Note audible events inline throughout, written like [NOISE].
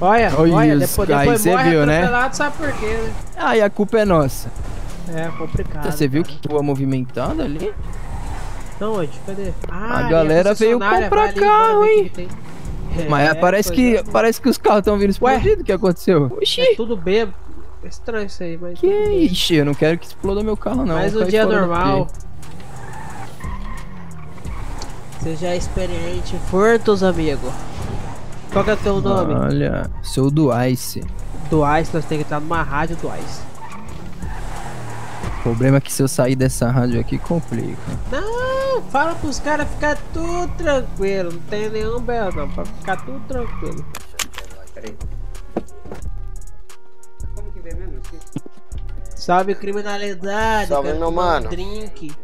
Olha, Olha olha, depois, depois cê morre viu, né? sabe por quê, né? Aí a culpa é nossa. É complicado. Você viu cara. que tua movimentando ali? Não, onde? Cadê? Ah, ali galera veio comprar carro, hein? tem. Mas É, parece que é. parece que os carros estão vindo explodidos. O que aconteceu? Oxi. É tudo bêbado. Estranho isso aí, mas. Que ixi, eu não quero que exploda meu carro não. Mas o dia normal. daqui. Seja experiente, furtos, amigo. Qual que é o teu nome? Olha, sou do Ice. Do Ice, nós temos que entrar numa rádio do Ice. O problema é que se eu sair dessa rádio aqui complica. Não, fala pros caras ficar tudo tranquilo. Não tem nenhum belo não, pra ficar tudo tranquilo. Peraí. Como que vem mesmo? Salve criminalidade, Salve, meu mano. drink.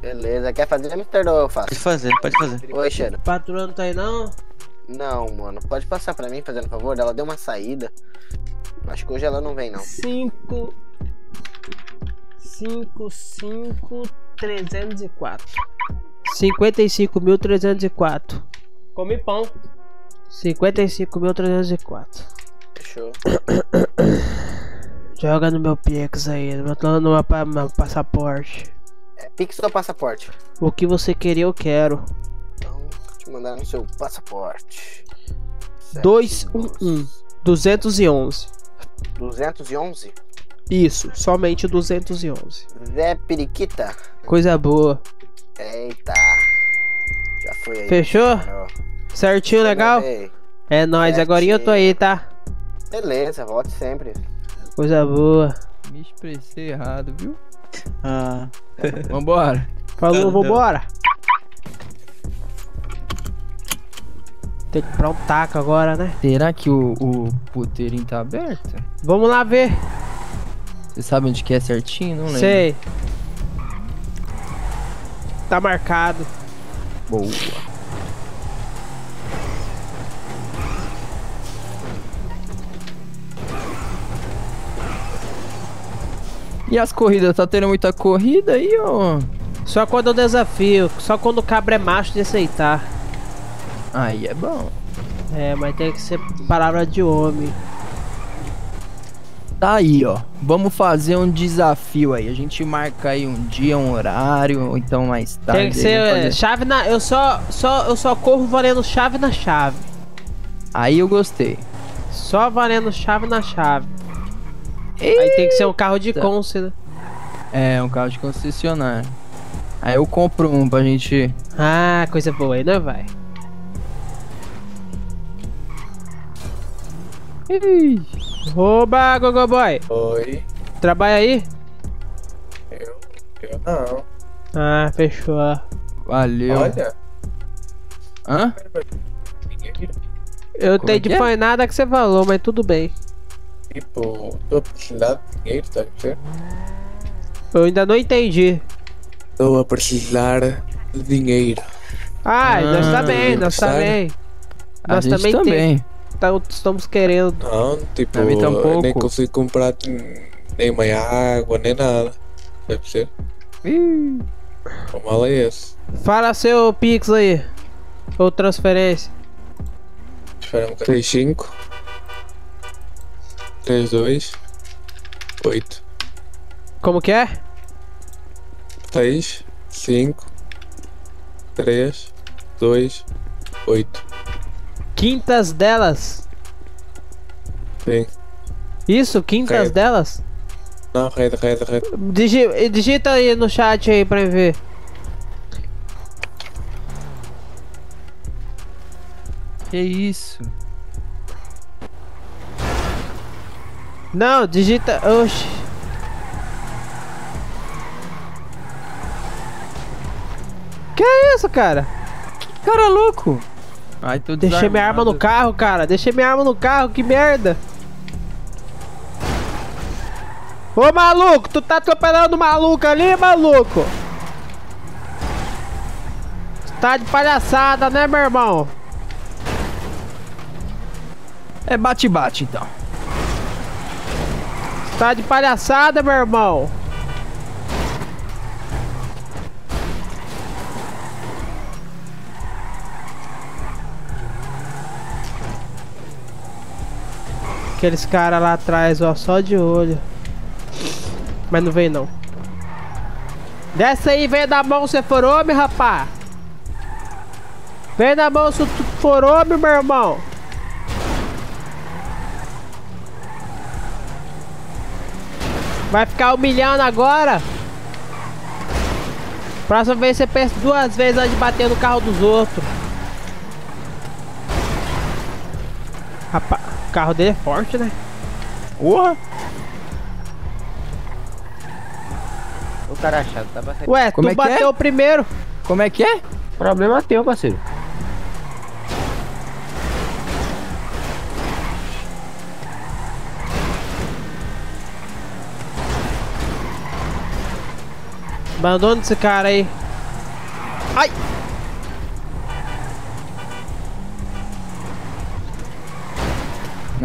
Beleza, quer fazer Mr. eu faço? Pode fazer, pode fazer. Oi, Xero. Patroa não tá aí não? Não, mano, pode passar pra mim, fazendo favor? Ela deu uma saída. Acho que hoje ela não vem, não. 5 5 5 304 55.304 Come pão 55.304 Fechou. [COUGHS] Joga no meu Pix aí, no meu, no meu, pa- meu passaporte É, Pix ou passaporte? O que você querer eu quero Então, vou te mandar no seu passaporte. Sete, 211 211 211? Isso, somente 211 Zé Periquita. Coisa boa Eita. Já foi aí. Fechou? Certinho, legal? É nóis, agora eu tô aí, tá? Beleza, volte sempre. Coisa boa Me expressei errado, viu? Ah, Vambora. Falou, Tá, vambora. Tem que comprar um taco agora, né? Será que o, o puteirinho tá aberto? Vamos lá ver. Você sabe onde que é certinho? Não lembro. Sei. Tá marcado. Boa. E as corridas? Tá tendo muita corrida aí, ó? Só quando eu desafio. Só quando o cabra é macho de aceitar. Aí é bom. É, mas tem que ser palavra de homem. Tá aí, ó. Vamos fazer um desafio aí. A gente marca aí um dia, um horário, ou então mais tarde. tem que ser vamos é, fazer- chave na. Eu só, só, eu só corro valendo chave na chave. Aí eu gostei. Só valendo chave na chave. Aí tem que ser um carro de Eita. conce, né? É, um carro de concessionário. Aí eu compro um pra gente. Ah, coisa boa aí, não vai. Ih, Oba, Gogoboy. Oi, Trabalha aí? eu, eu não. Ah, fechou. Valeu. Olha, Hã? Eu Como é tenho que de é? nada que você falou, mas tudo bem. tipo, tô precisando de dinheiro, tá certo? Eu ainda não entendi. Estou a precisar de dinheiro. Ah, nós Ah, também, nós também. A Nós gente também, também. Tem, tá- estamos querendo. Não, tipo, Pra mim tampouco. nem consigo comprar nem mais água, nem nada. Deve ser. Ih, O mal é esse. Fala seu Pix aí. Ou transferência. Espera um bocadinho. 35 32 8 Como que é? 6 5 3 2 8 Quintas delas. Sim. Isso, quintas Credo. delas? Não, rede, rede, rede. Digi- digita aí no chat aí pra ver. que isso? Não, digita. Oxi. Que é isso, cara? Cara louco. Ai, tô Deixei minha arma no carro, cara. Deixei minha arma no carro, que merda. Ô maluco, tu tá atropelando o maluco ali, maluco? Tá de palhaçada, né, meu irmão? É bate-bate então. Tá de palhaçada, meu irmão? Aqueles caras lá atrás, ó, só de olho. Mas não vem não. Desce aí, vem da mão, você for homem, rapá. Vem da mão, se for homem, meu irmão. Vai ficar humilhando agora? Próxima vez você pensa duas vezes antes de bater no carro dos outros. Carro dele é forte, né? Porra! O cara achado tá bastante. Ué, Como tu é que é? bateu primeiro. Como é que é? Problema teu, parceiro. Abandona esse cara aí. Ai!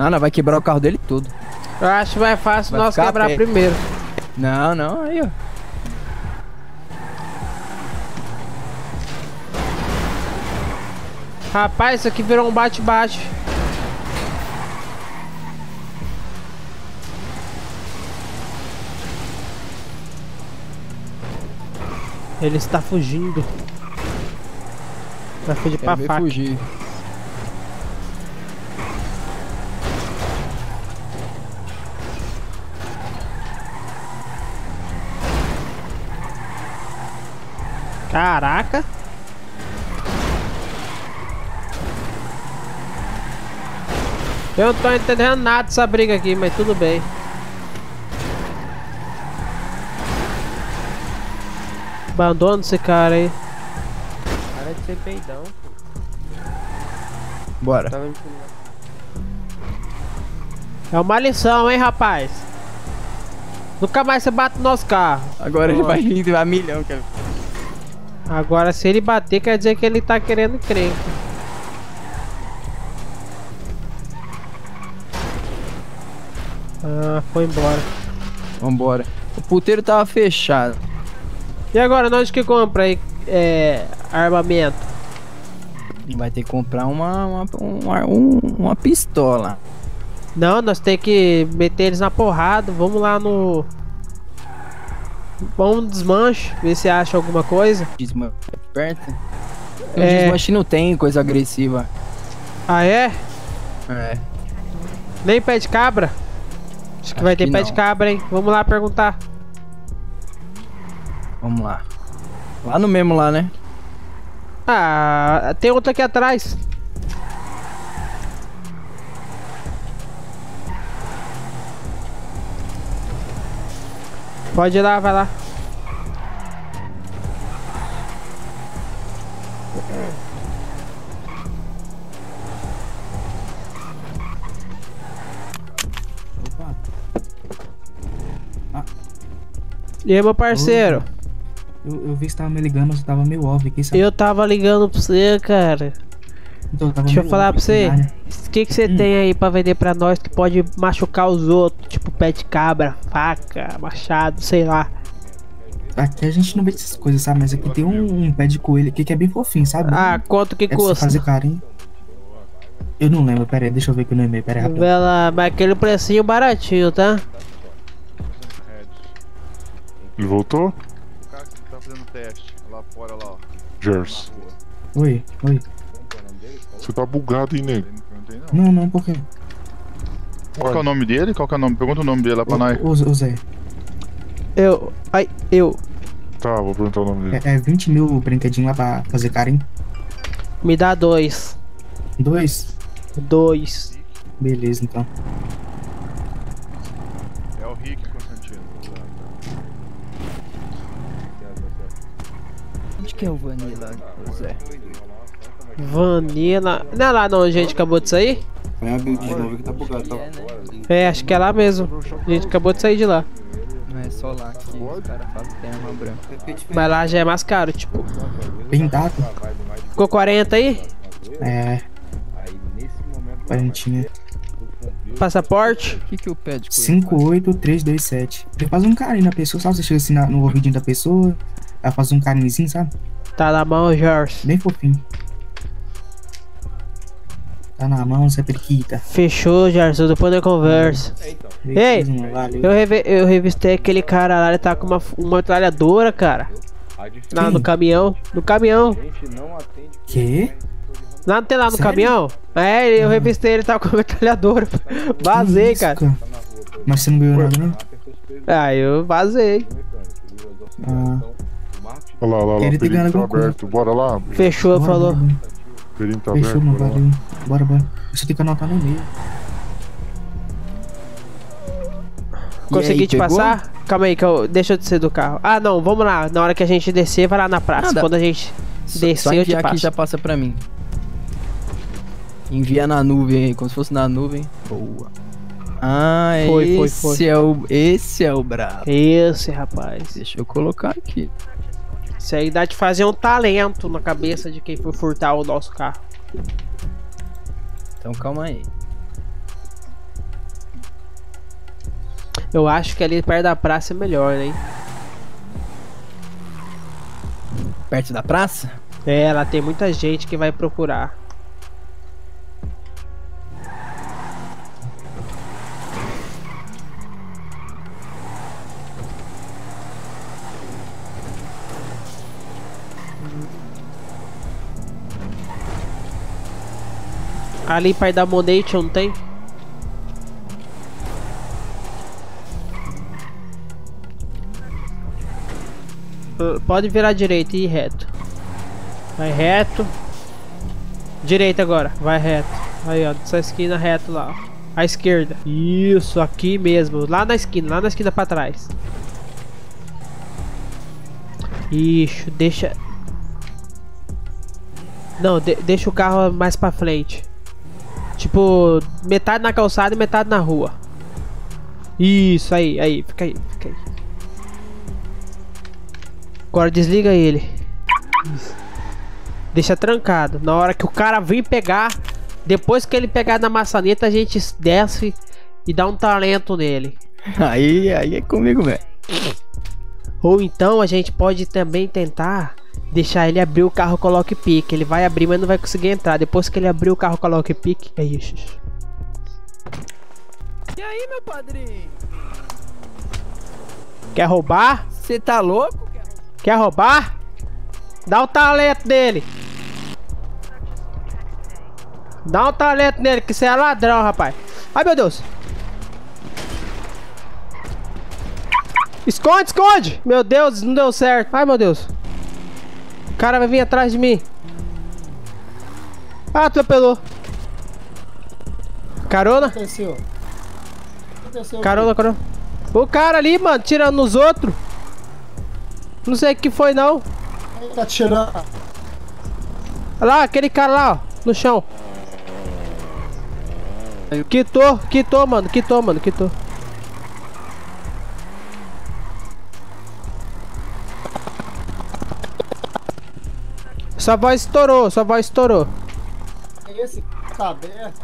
Não, não, vai quebrar o carro dele tudo. Eu acho mais fácil Vai nós quebrar primeiro. Não, não, aí, ó. Rapaz, isso aqui virou um bate-bate. Ele está fugindo. Vai fugir pra faca. fugir. Caraca. Eu não tô entendendo nada dessa briga aqui, mas tudo bem. Abandona esse cara aí. Para de ser peidão. Bora. Tá? É uma lição, hein, rapaz? Nunca mais você bate no nosso carro. Agora ele vai ir a milhão, cara. Agora, se ele bater, quer dizer que ele tá querendo crer. Ah, foi embora. Vambora. O puteiro tava fechado. E agora, nós que compra aí é, armamento? Vai ter que comprar uma, uma, uma, um- uma pistola. Não, nós tem que meter eles na porrada. Vamos lá no. No desmanche, ver se acha alguma coisa. Desmanche perto. É. Desmanche não tem coisa agressiva. Ah, é? É. Nem pé de cabra? Acho que Acho vai ter que pé não. de cabra, hein? Vamos lá perguntar. Vamos lá. Lá no mesmo lá, né? Ah, tem outro aqui atrás. Pode ir lá, vai lá. Opa, E aí, meu parceiro? eu, eu vi que você tava me ligando, mas eu tava meio óbvio aqui, sabe? Eu tava ligando pra você, cara. Então, tava Deixa eu falar pra você. O que que você Hum. tem aí pra vender pra nós que pode machucar os outros? Tipo pé de cabra, faca, machado, sei lá. Aqui a gente não vê essas coisas, sabe? Mas aqui tem um, um pé de coelho aqui que é bem fofinho, sabe? Ah, quanto que é custa? fazer carinho. Eu não lembro, pera aí, deixa eu ver aqui no e-mail, pera aí, rapidão. Vê lá, mas aquele precinho baratinho, tá? Ele voltou? O cara que tá fazendo teste lá fora, lá, ó. Gers. Oi, oi. Você tá bugado, hein, nego? Não não. Por quê? Qual que é o nome dele? Qual que é o nome? Pergunta o nome dele lá pra nós. Ô, Zé, Eu. Ai, eu. Tá, vou perguntar o nome dele. é, é 20 mil brinquedinho lá pra fazer carinho? Me dá dois. Dois? Dois. Beleza, então. É o Rick Constantino. Onde que é o Vanilla, Zé? Vanilla. Não é lá não, a gente acabou de sair? Põe a build de novo que tá bugado, tá? É, acho que é lá mesmo. A gente acabou de sair de lá. Não é só lá que os caras que tem arma branca. Mas lá já é mais caro, tipo. Bem dado. Ficou 40 aí? É. Quarentinha. Passaporte? O que que o pé de coelho 58327. Ele faz um carinho na pessoa, sabe? Você chega assim na- no ouvidinho da pessoa, ela faz um carinhozinho, sabe? Tá na mão, Jorge. Bem fofinho. Tá na mão, Zé Periquita. Fechou, Gerson, depois nós conversa. Ei, Beleza, mano, Valeu. eu, revi- eu revistei aquele cara lá, ele tá com uma, uma metralhadora, cara. Lá no caminhão. No caminhão. Quê? Lá não tem lá no Sério? caminhão? É, eu revistei, ele tá com uma metralhadora. [LAUGHS] Vazei, Que isso, cara. Mas você não ganhou nada, não? Ah, eu vazei. Ah, Olha lá, olha lá, lá, tá aberto. Bora lá, Fechou, bora, falou. Perigo tá Fechou, aberto. mano, Bora lá. valeu. Bora, bora. Eu só tenho que anotar no e-mail. E Consegui aí, te pegou? passar? Calma aí, que eu... deixa eu descer do carro. Ah, não, vamos lá. Na hora que a gente descer, vai lá na praça. Nada. Quando a gente Só- descer, Só eu te enviar aqui passo. já passa pra mim. Envia na nuvem aí, como se fosse na nuvem. Boa. Ah, Foi, foi, esse foi. é o esse é o brabo. Esse, rapaz. Deixa eu colocar aqui. Isso aí dá de fazer um talento na cabeça de quem foi furtar o nosso carro. Então calma aí. Eu acho que ali perto da praça é melhor, né? Perto da praça? É, lá tem muita gente que vai procurar. Ali perto da Monation tem? Pode virar à direita e ir reto. Vai reto. Direita agora, vai reto. Aí, ó, dessa esquina reto lá. ó. À esquerda. Isso, aqui mesmo. Lá na esquina, lá na esquina pra trás. Ixi, deixa. Não, de- deixa o carro mais pra frente. Tipo, metade na calçada e metade na rua. Isso, aí, aí, fica aí, fica aí. Agora desliga ele. Isso. Deixa trancado. Na hora que o cara vir pegar, depois que ele pegar na maçaneta, a gente desce e dá um talento nele. [LAUGHS] Aí, aí é comigo, velho. Ou então a gente pode também tentar deixar ele abrir o carro coloque pique. Ele vai abrir, mas não vai conseguir entrar. Depois que ele abrir o carro coloque pique, é isso. E aí, meu padrinho? Quer roubar? Você tá louco? Quer roubar? Dá o talento dele. Dá um talento nele, que você é ladrão, rapaz. Ai, meu Deus. Esconde, esconde. Meu Deus, não deu certo. Ai, meu Deus. O cara vai vir atrás de mim. Ah, atropelou. Carona? Aconteceu. Aconteceu. Carona, carona. O cara ali, mano, tirando nos outros. Não sei o que foi, não. Quem tá tirando? Olha lá, aquele cara lá, ó, no chão. Quitou, quitou, mano, quitou, mano, quitou. Sua voz estourou, sua voz estourou. Esse aberto.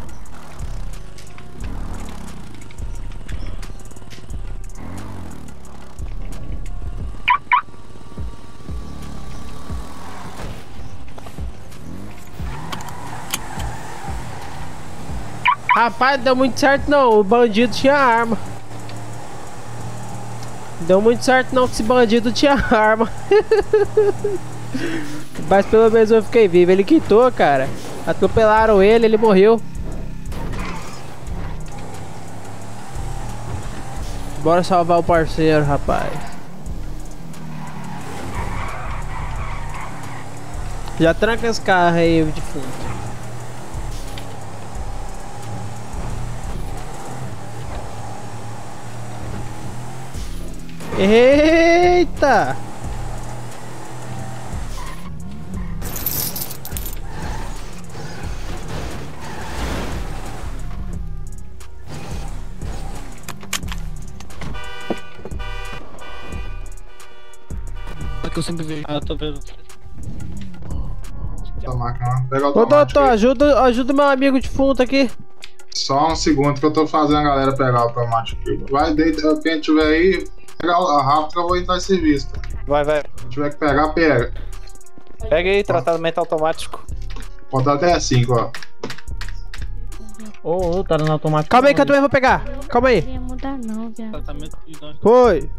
Rapaz, deu muito certo não, o bandido tinha arma. Deu muito certo não que esse bandido tinha [LAUGHS] arma. Mas pelo menos eu fiquei vivo, ele quitou, cara. Atropelaram ele, ele morreu. Bora salvar o parceiro, rapaz. Já tranca esse carro aí de fundo. Eita! Sempre vejo. Ah, tô vendo. Máquina, pega Ô automático doutor, ajuda, ajuda meu amigo defunto aqui. Só um segundo que eu tô fazendo a galera pegar o automático. aqui. Vai, deita, quem tiver aí, pega a rápido que eu vou entrar em serviço. Vai, vai. Se tiver que pegar, pega. Pega aí, tratamento automático. Contar até 5, ó. Ô, ô, tá no automático. Calma aí que eu também vou pegar. Calma aí. Não ia mudar não, viado. Tratamento de. Foi.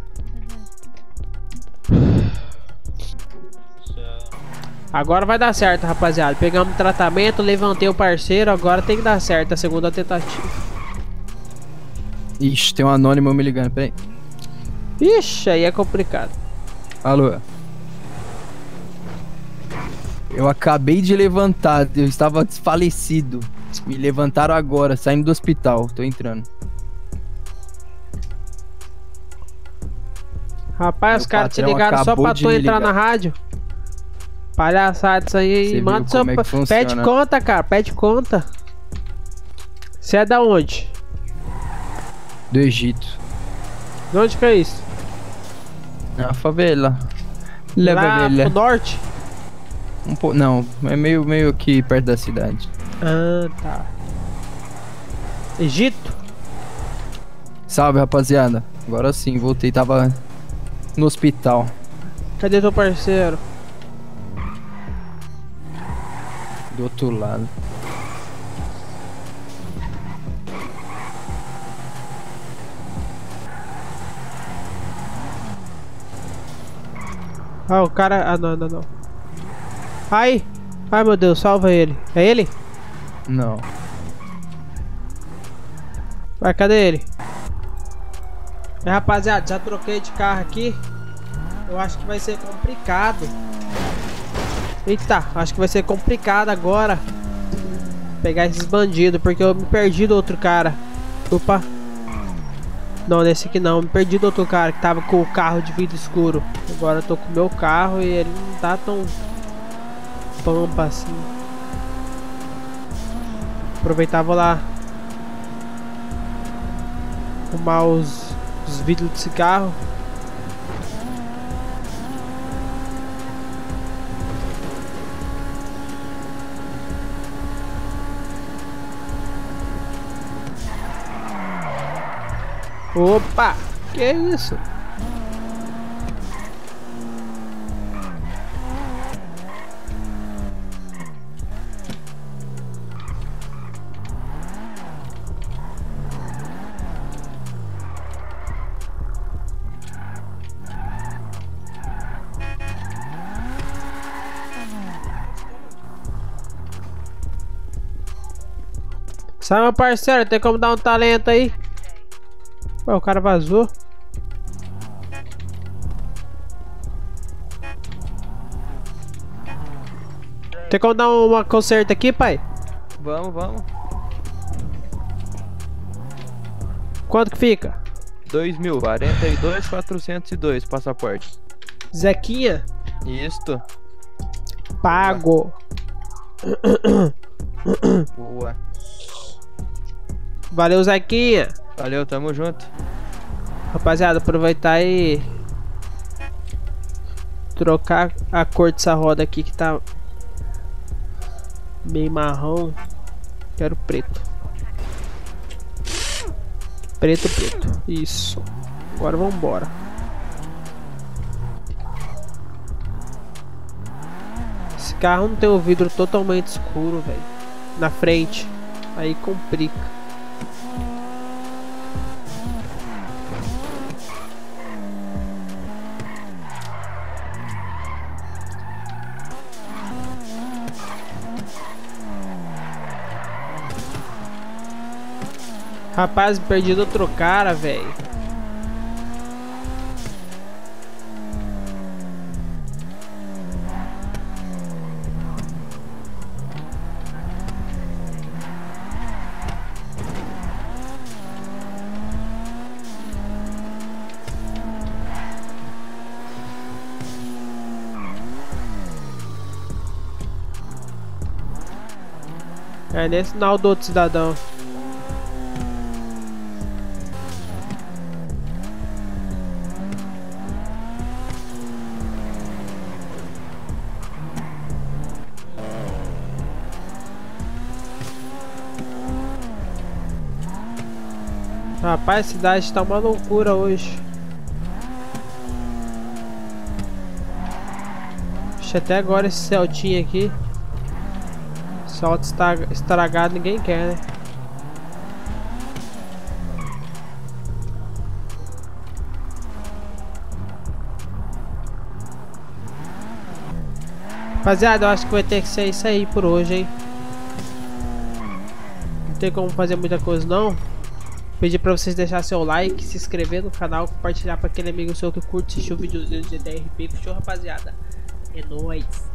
Agora vai dar certo, rapaziada. Pegamos o tratamento, levantei o parceiro. Agora tem que dar certo a segunda tentativa. Ixi, tem um anônimo me ligando, peraí. Ixi, aí é complicado. Alô? Eu acabei de levantar, eu estava desfalecido. Me levantaram agora, saindo do hospital. Tô entrando. Rapaz, os caras te ligaram só pra tu entrar na rádio. Palhaçada isso aí. Você Manda seu. é Pede conta, cara. Pede conta. Você é da onde? Do Egito. De onde que é isso? Na favela. Leva Lá velha. pro norte? Um po... Não, é meio, meio que perto da cidade. Ah, tá. Egito? Salve, rapaziada. Agora sim, voltei. Tava no hospital. Cadê teu parceiro? Do outro lado. Ah, o cara. Ah, não, não, não. Ai! Ai, meu Deus, salva ele. É ele? Não. Vai, cadê ele? É, rapaziada, já troquei de carro aqui. Eu acho que vai ser complicado. Eita, acho que vai ser complicado agora. Pegar esses bandidos, porque eu me perdi do outro cara. Opa. Não, nesse aqui não. Me perdi do outro cara que tava com o carro de vidro escuro. Agora eu tô com o meu carro e ele não tá tão pampa assim. Aproveitar, vou lá arrumar os, os vidros desse carro. Opa! Que isso? Sai, meu parceiro, tem como dar um talento aí? Ué, o cara vazou. Tem como dar uma conserta aqui, pai? Vamos, vamos. Quanto que fica? 2 mil. 42, 402 passaporte. Zequinha? Isto. Pago. Boa. Valeu, Zequinha. Valeu, tamo junto. Rapaziada, aproveitar e trocar a cor dessa roda aqui que tá meio marrom. Quero preto. Preto, preto. Isso. Agora vambora. Esse carro não tem o vidro totalmente escuro, velho. Na frente. Aí complica. Rapaz, perdi do outro cara, velho. É nesse sinal do outro cidadão. Rapaz, a cidade está uma loucura hoje. Deixa até agora esse Celtinha aqui. Esse está estragado ninguém quer, né? Rapaziada, eu acho que vai ter que ser isso aí por hoje, hein? Não tem como fazer muita coisa, não. Pedir pra vocês deixar seu like, se inscrever no canal, compartilhar pra aquele amigo seu que curte assistir o videozinho de DRP. Fechou, rapaziada? É nóis!